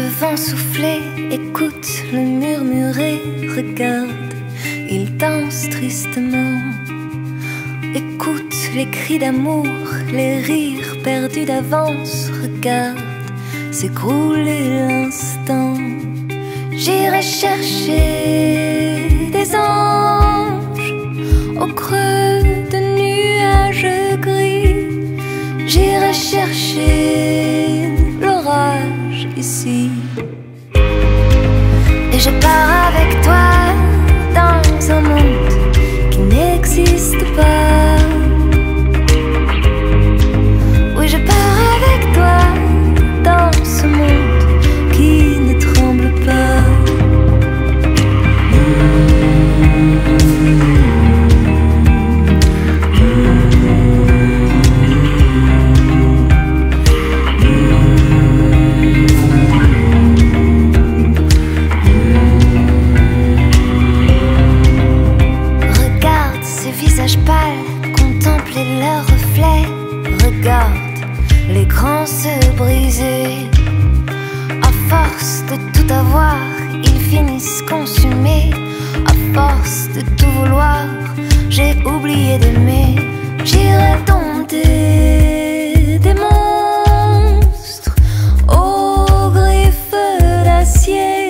vent soufflé, écoute le murmurer, regarde, il danse tristement. Écoute les cris d'amour, les rires perdus d'avance, regarde s'écrouler l'instant. J'irai chercher des anges au creux de nuages gris. J'irai chercher Et je contempler leurs reflets. Regarde les grands se briser. À force de tout avoir, ils finissent consumés. À force de tout vouloir, j'ai oublié d'aimer. J'irai dompter des monstres aux griffes d'acier.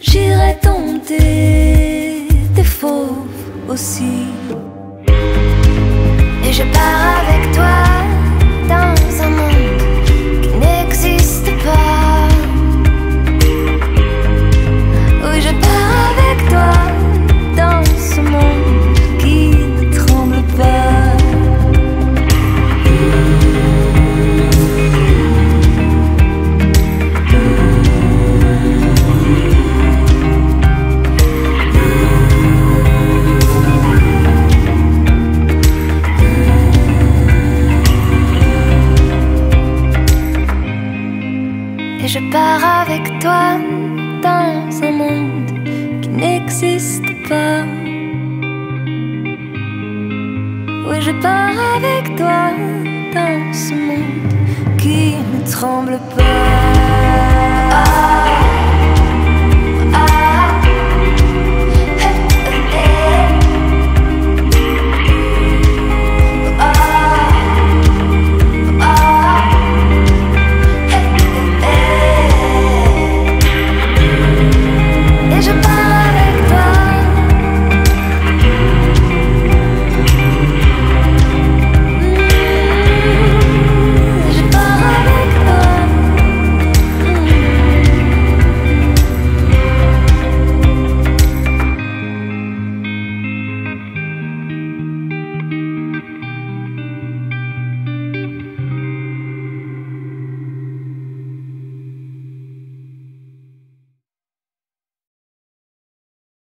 J'irai dompter des fauves aussi. Et je je pars avec toi dans un monde qui n'existe pas. Oui, je pars avec toi dans ce monde qui ne tremble pas.